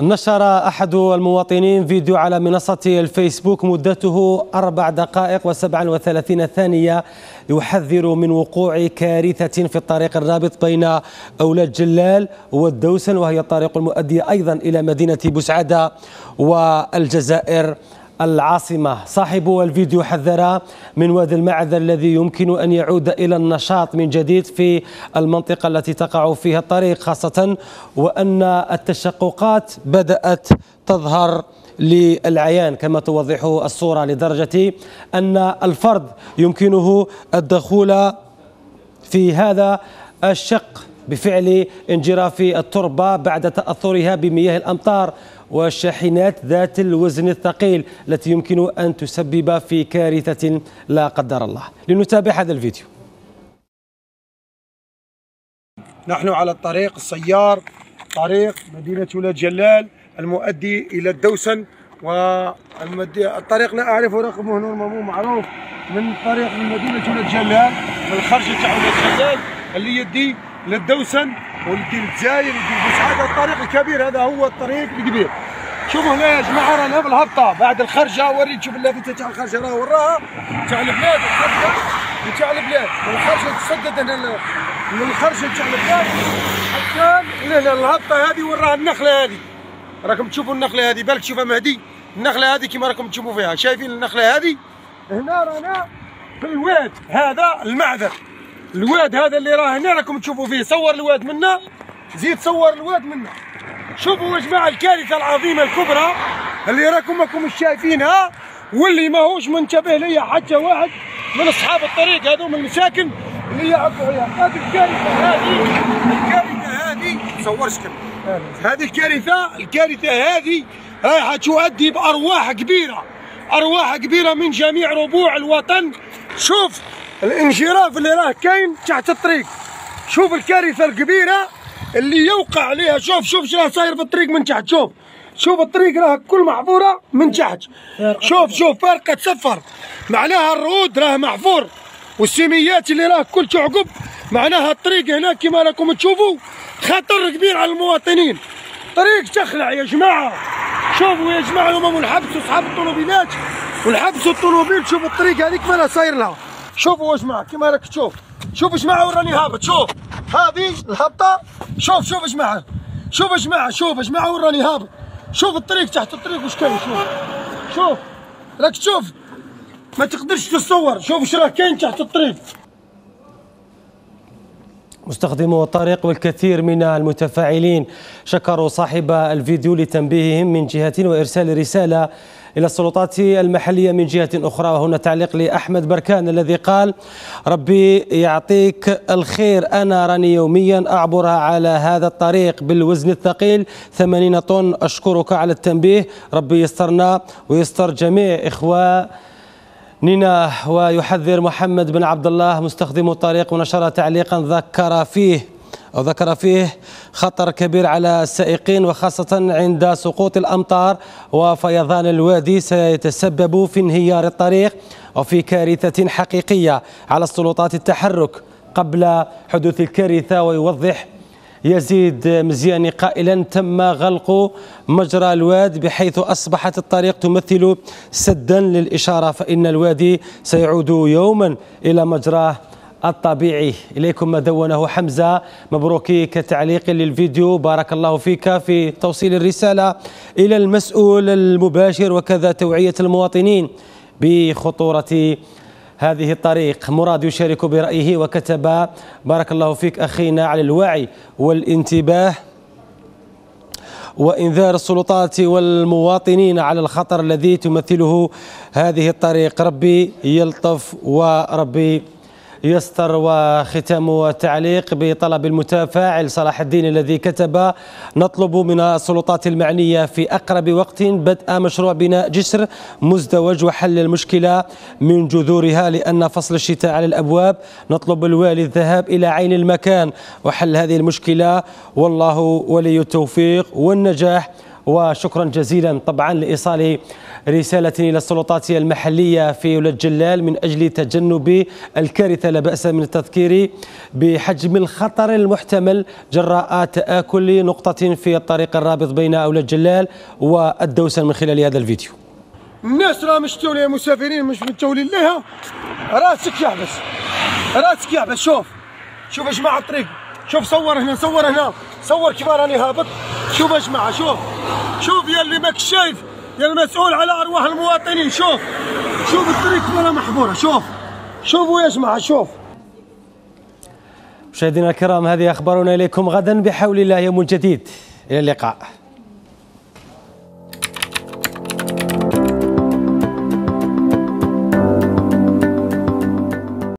نشر أحد المواطنين فيديو على منصة الفيسبوك مدته أربع دقائق وسبعا وثلاثين ثانية يحذر من وقوع كارثة في الطريق الرابط بين أولاد جلال والدوسن وهي الطريق المؤدية أيضا إلى مدينة بوسعادة والجزائر. العاصمة. صاحب الفيديو حذر من وادي المعذر الذي يمكن أن يعود إلى النشاط من جديد في المنطقة التي تقع فيها الطريق خاصة وأن التشققات بدأت تظهر للعيان كما توضحه الصورة لدرجة أن الفرد يمكنه الدخول في هذا الشق. بفعل انجراف التربة بعد تأثرها بمياه الأمطار والشاحنات ذات الوزن الثقيل التي يمكن أن تسبب في كارثة لا قدر الله. لنتابع هذا الفيديو. نحن على الطريق السيار طريق مدينة ولاد جلال المؤدي إلى الدوسن والطريق لا أعرف رقمه مو معروف من طريق من مدينة ولاد جلال من تاع ولاد جلال اللي يدي للدوسن ولدي الجزائر ولدي بوسعاده الطريق الكبير هذا هو الطريق الكبير. شوفوا هنا يا جماعة رانا بالهبطة. بعد الخرجة وريت شوف اللافته تاع الخرجه راه وراها. تاع البلاد الخرجه تاع البلاد الخرجه تسدد هنا الخرجة تاع البلاد حتى هنا الهبطة هذه وراها النخلة هذه. راكم تشوفوا النخلة هذه؟ بالك تشوفها مهدي. النخلة هذه كما راكم تشوفوا فيها. شايفين النخلة هذه؟ هنا رانا في الواد هذا المعذر الواد هذا اللي راه هنا راكم تشوفوا فيه صور الواد منا. زيد صور الواد منا. شوفوا يا جماعة الكارثة العظيمة الكبرى اللي راكم راكم شايفينها واللي ماهوش منتبه ليا حتى واحد من أصحاب الطريق هذو من المساكن اللي يعرفوا عليها هذه الكارثة هذه الكارثة هذه. صورش هذه الكارثة الكارثة هذه رايحة تؤدي بأرواح كبيرة أرواح كبيرة من جميع ربوع الوطن. شوف الانجراف اللي راه كاين تحت الطريق. شوف الكارثة الكبيرة اللي يوقع عليها. شوف شوف شنو صاير في الطريق من تحت. شوف شوف الطريق راه كل محفورة من تحت. شوف شوف فارقة صفر. معناها الرود راه محفور. والسميات اللي راه كل تعقب. معناها الطريق هنا كما راكم تشوفوا خطر كبير على المواطنين. طريق تخلع يا جماعة. شوفوا يا جماعة هما والحبس أصحاب الطوموبيلات. والحبس والطوموبيل شوفوا الطريق هذيك ما صاير لها. شوفوا يا جماعة كما راك تشوف. شوف يا جماعة وراني هابط شوف. هذه الهبطة؟ شوف شوف يا جماعة شوف يا جماعة شوف يا جماعة وراني هابط. شوف الطريق تحت الطريق واش كاين شوف. شوف. راك تشوف. ما تقدرش تتصور. شوف اش راه كاين تحت الطريق. مستخدمو الطريق والكثير من المتفاعلين. شكروا صاحب الفيديو لتنبيههم من جهة وإرسال رسالة إلى السلطات المحلية من جهة أخرى وهنا تعليق لأحمد بركان الذي قال ربي يعطيك الخير أنا راني يوميا أعبر على هذا الطريق بالوزن الثقيل. 80 طن أشكرك على التنبيه. ربي يسترنا ويستر جميع إخوة نينا ويحذر محمد بن عبد الله مستخدم الطريق ونشر تعليقا ذكر فيه أو ذكر فيه خطر كبير على السائقين وخاصة عند سقوط الأمطار وفيضان الوادي سيتسبب في انهيار الطريق وفي كارثة حقيقية على السلطات التحرك قبل حدوث الكارثة ويوضح يزيد مزياني قائلا تم غلق مجرى الواد بحيث أصبحت الطريق تمثل سدا للإشارة فإن الوادي سيعود يوما إلى مجراه الطبيعي. إليكم ما دونه حمزة مبروك كتعليق للفيديو. بارك الله فيك في توصيل الرسالة إلى المسؤول المباشر وكذا توعية المواطنين بخطورة هذه الطريق. مراد يشارك برأيه وكتب بارك الله فيك أخينا على الوعي والانتباه وإنذار السلطات والمواطنين على الخطر الذي تمثله هذه الطريق. ربي يلطف وربي يستر وختام تعليق بطلب المتفاعل صلاح الدين الذي كتب نطلب من السلطات المعنية في أقرب وقت بدء مشروع بناء جسر مزدوج وحل المشكلة من جذورها لأن فصل الشتاء على الأبواب. نطلب الوالي الذهاب إلى عين المكان وحل هذه المشكلة. والله ولي التوفيق والنجاح. وشكرا جزيلا طبعا لإيصال رسالة إلى السلطات المحلية في ولد جلال من أجل تجنب الكارثة لا بأس من التذكير بحجم الخطر المحتمل جراء تآكل نقطة في الطريق الرابط بين أولاد جلال والدوسن من خلال هذا الفيديو. الناس راه مش تولي مسافرين مش متولين لها راسك يحبس راسك يحبس شوف شوف يا جماعة الطريق. شوف صور هنا صور هنا. صور كيف راني هابط. شوف يا جماعة شوف. شوف يا اللي ماك شايف يا المسؤول على أرواح المواطنين شوف. شوف الطريق كيف محفوره شوف. شوفوا يا جماعة شوف. مشاهدينا الكرام هذه أخبارنا إليكم غدا بحول الله يوم جديد. إلى اللقاء.